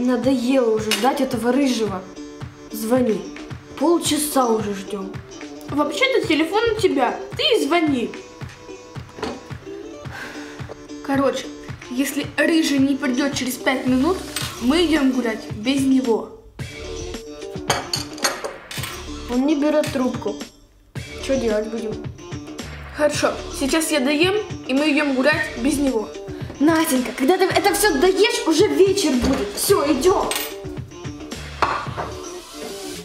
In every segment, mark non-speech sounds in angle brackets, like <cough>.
Надоело уже ждать этого рыжего. Звони. Полчаса уже ждем. Вообще-то телефон у тебя. Ты и звони. Короче, если рыжий не придет через пять минут, мы идем гулять без него. Он не берет трубку. Что делать будем? Хорошо, сейчас я доем, и мы идем гулять без него. Настенька, когда ты это все доешь, уже вечер будет. Все, идем.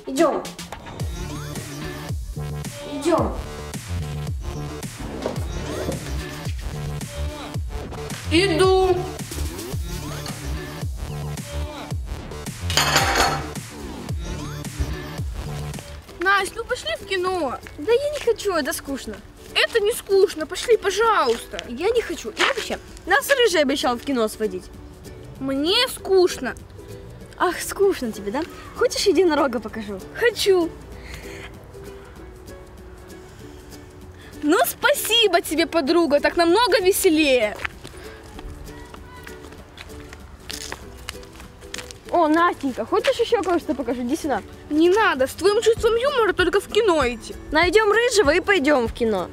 Идем. Идем. Иду. Настя, ну пошли в кино. Да я не хочу, это скучно. Это не скучно, пошли, пожалуйста. Я не хочу. И вообще, нас рыжий обещал в кино сводить. Мне скучно. Ах, скучно тебе, да? Хочешь единорога покажу? Хочу. Ну, спасибо тебе, подруга, так намного веселее. О, Настенька, хочешь еще кое-что покажу? Иди сюда. Не надо, с твоим чувством юмора только в кино идти. Найдем рыжего и пойдем в кино.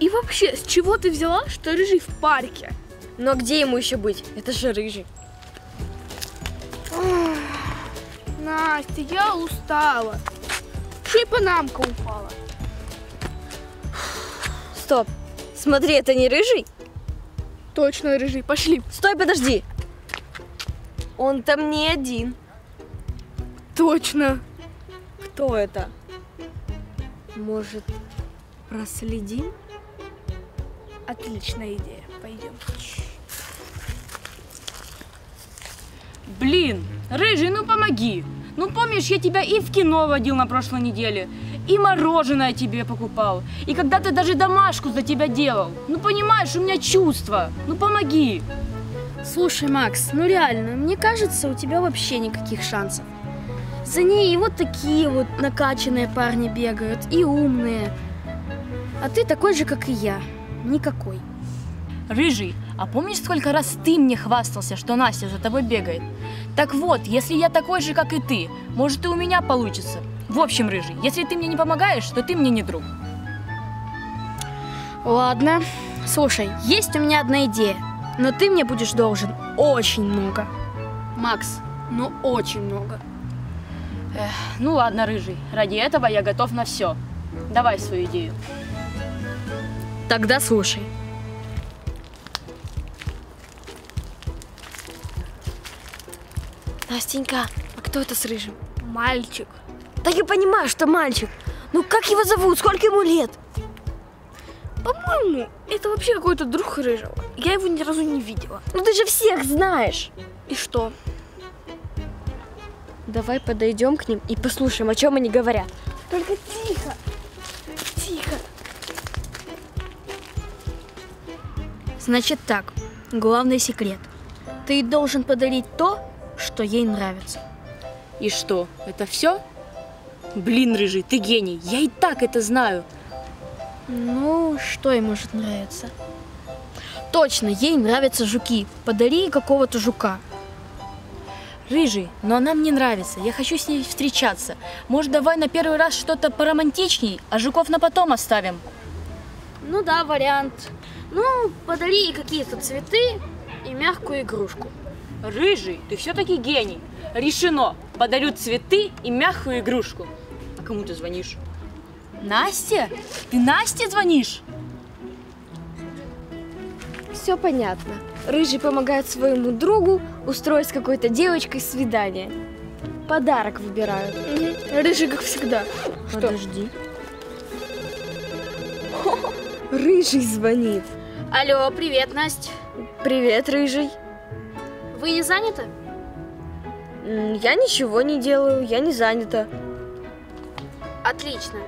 И вообще, с чего ты взяла, что рыжий в парке? Но где ему еще быть? Это же рыжий. Настя, я устала. Еще и панамка упала. Стоп. Смотри, это не рыжий? Точно, рыжий, пошли. Стой, подожди. Он там не один. Точно. Кто это? Может, проследим? Отличная идея. Пойдем. Блин, Рыжий, ну помоги. Ну помнишь, я тебя и в кино водил на прошлой неделе, и мороженое тебе покупал, и когда-то даже домашку за тебя делал. Ну понимаешь, у меня чувства. Ну помоги. Слушай, Макс, ну реально, мне кажется, у тебя вообще никаких шансов. За ней и вот такие вот накачанные парни бегают, и умные. А ты такой же, как и я. Никакой. Рыжий, а помнишь, сколько раз ты мне хвастался, что Настя за тобой бегает? Так вот, если я такой же, как и ты, может и у меня получится. В общем, Рыжий, если ты мне не помогаешь, то ты мне не друг. Ладно. Слушай, есть у меня одна идея. Но ты мне будешь должен очень много. Макс, ну очень много. Эх, ну ладно, Рыжий, ради этого я готов на все. Давай свою идею. Тогда слушай. Настенька, а кто это с рыжим? Мальчик. Да я понимаю, что мальчик. Ну как его зовут? Сколько ему лет? По-моему, это вообще какой-то друг рыжего. Я его ни разу не видела. Ну ты же всех знаешь. И что? Давай подойдем к ним и послушаем, о чем они говорят. Только тихо. Тихо. Значит так, главный секрет. Ты должен подарить то, что ей нравится. И что, это все? Блин, Рыжий, ты гений. Я и так это знаю. Ну, что ей может нравиться? Точно, ей нравятся жуки. Подари ей какого-то жука. Рыжий, но она мне нравится. Я хочу с ней встречаться. Может, давай на первый раз что-то поромантичней, а жуков на потом оставим? Ну да, вариант. Ну, подари ей какие-то цветы и мягкую игрушку. Рыжий, ты все-таки гений. Решено. Подарю цветы и мягкую игрушку. А кому ты звонишь? Настя? Ты Насте звонишь? Все понятно. Рыжий помогает своему другу устроить с какой-то девочкой свидание. Подарок выбирают. Рыжий, как всегда. Подожди. Рыжий звонит. Алло, привет, Настя. Привет, Рыжий. Вы не заняты? Я ничего не делаю, я не занята. Отлично.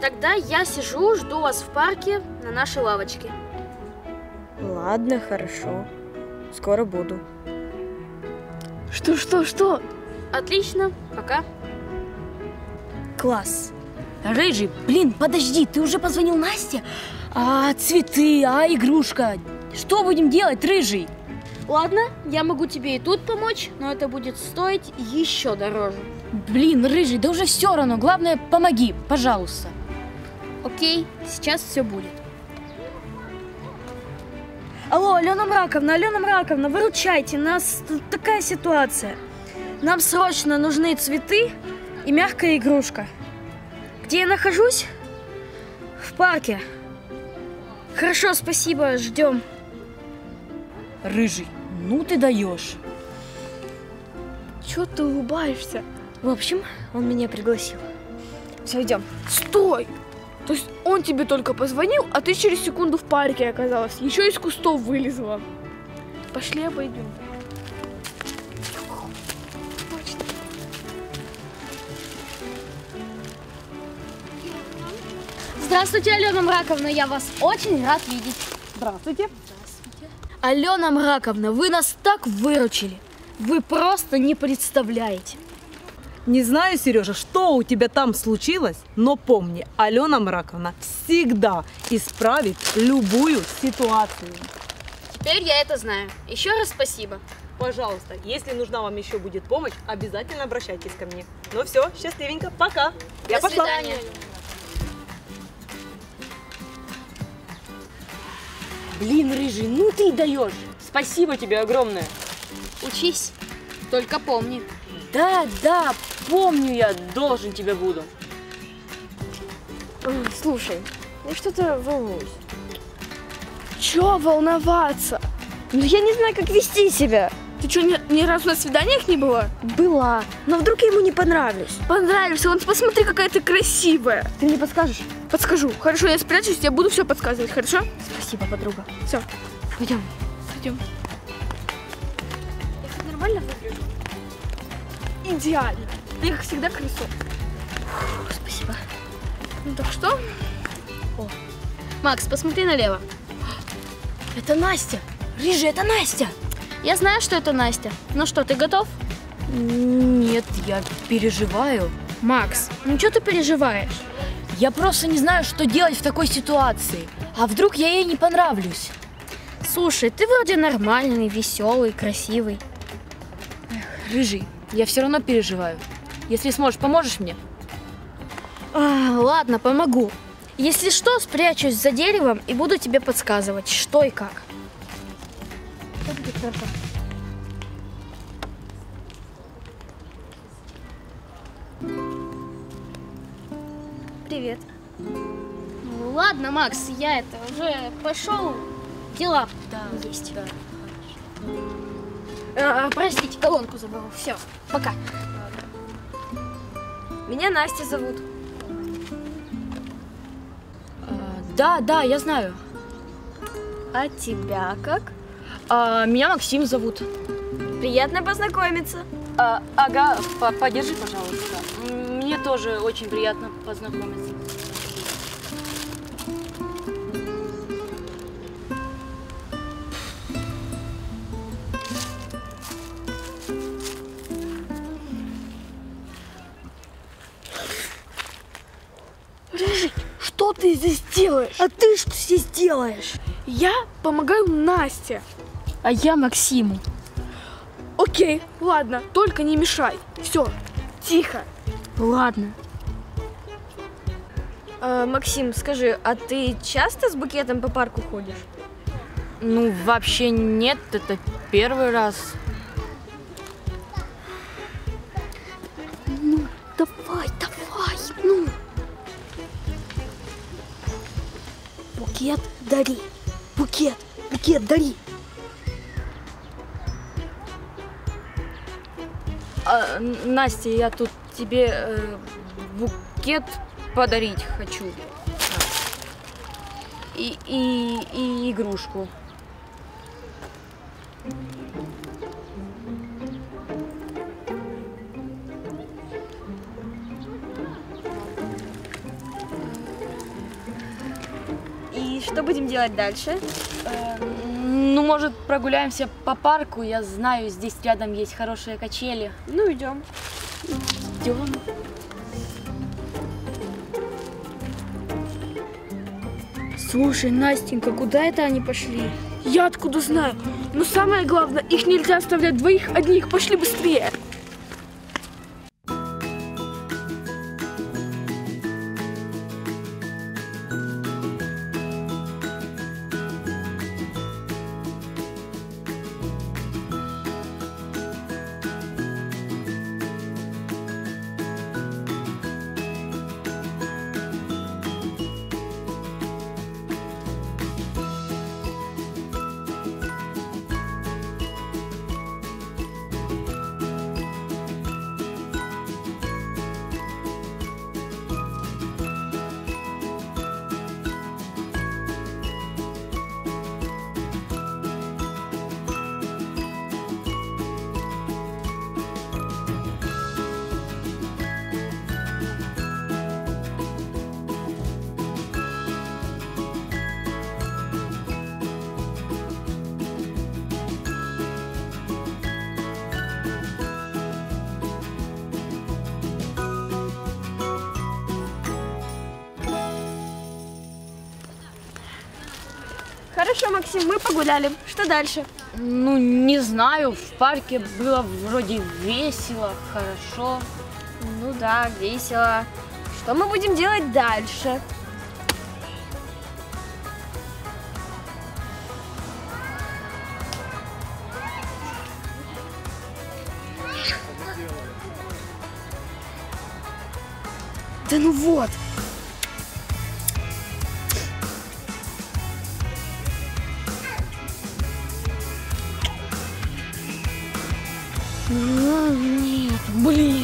Тогда я сижу, жду вас в парке на нашей лавочке. Ладно, хорошо. Скоро буду. Что, что, что? Отлично, пока. Класс. Рыжий, блин, подожди, ты уже позвонил Насте? А цветы, а игрушка? Что будем делать, Рыжий? Ладно, я могу тебе и тут помочь, но это будет стоить еще дороже. Блин, рыжий, да уже все равно. Главное, помоги, пожалуйста. Окей, сейчас все будет. Алло, Алена Мраковна, Алена Мраковна, выручайте, у нас тут такая ситуация. Нам срочно нужны цветы и мягкая игрушка. Где я нахожусь? В парке. Хорошо, спасибо, ждем. Рыжий, ну ты даешь. Чего ты улыбаешься? В общем, он меня пригласил. Все, идем. Стой! То есть он тебе только позвонил, а ты через секунду в парке оказалась. Еще из кустов вылезла. Пошли обойдем. Здравствуйте, Алена Мраковна, я вас очень рад видеть. Здравствуйте. Алена Мраковна, вы нас так выручили. Вы просто не представляете. Не знаю, Сережа, что у тебя там случилось, но помни, Алена Мраковна всегда исправит любую ситуацию. Теперь я это знаю. Еще раз спасибо. Пожалуйста, если нужна вам еще будет помощь, обязательно обращайтесь ко мне. Ну все, счастливенько, пока. Я До пошла. Блин, рыжий, ну ты даешь. Спасибо тебе огромное. Учись, только помни. Да, да, помню я, должен тебе буду. Слушай, я что-то волнуюсь. Че волноваться? Ну я не знаю, как вести себя. Ты что, ни, ни разу на свиданиях не была? Была, но вдруг я ему не понравлюсь. Понравишься, вон посмотри, какая ты красивая. Ты мне подскажешь? Подскажу. Хорошо, я спрячусь, я буду все подсказывать, хорошо? Спасибо, подруга. Все, Пойдем. идем. Я хоть нормально выгляжу? Идеально. Ты, как всегда, колесо. Спасибо. Ну так что? Макс, посмотри налево. <gasps> Это Настя. Рыжий, это Настя. Я знаю, что это Настя. Ну что, ты готов? Нет, я переживаю. Макс, ну что ты переживаешь? Я просто не знаю, что делать в такой ситуации. А вдруг я ей не понравлюсь? Слушай, ты вроде нормальный, веселый, красивый. Рыжий, я все равно переживаю. Если сможешь, поможешь мне? А, ладно, помогу. Если что, спрячусь за деревом и буду тебе подсказывать, что и как. Привет. Ладно, Макс, я это уже пошел. Дела есть. А, простите, колонку забыл. Все, пока. Меня Настя зовут. Да, да, я знаю. А тебя как? А, меня Максим зовут. Приятно познакомиться. А, ага, по- подержи, пожалуйста. Мне тоже очень приятно познакомиться. Ты здесь делаешь? А ты что здесь делаешь? Я помогаю Насте. А я Максиму. Окей, ладно, только не мешай. Все, тихо. Ладно. А, Максим, скажи, а ты часто с букетом по парку ходишь? Ну, вообще нет, это первый раз. Букет дари. Букет, букет дари. А, Настя, я тут тебе э, букет подарить хочу. И, и, и игрушку. Что будем делать дальше? Ну, может, прогуляемся по парку? Я знаю, здесь рядом есть хорошие качели. Ну, идем. Идем. Слушай, Настенька, куда это они пошли? я откуда знаю? Но самое главное, их нельзя оставлять двоих одних. Пошли быстрее. Хорошо, Максим, мы погуляли. Что дальше? Ну, не знаю, в парке было вроде весело, хорошо. Ну да, весело. Что мы будем делать дальше? Да ну вот. Нет, блин.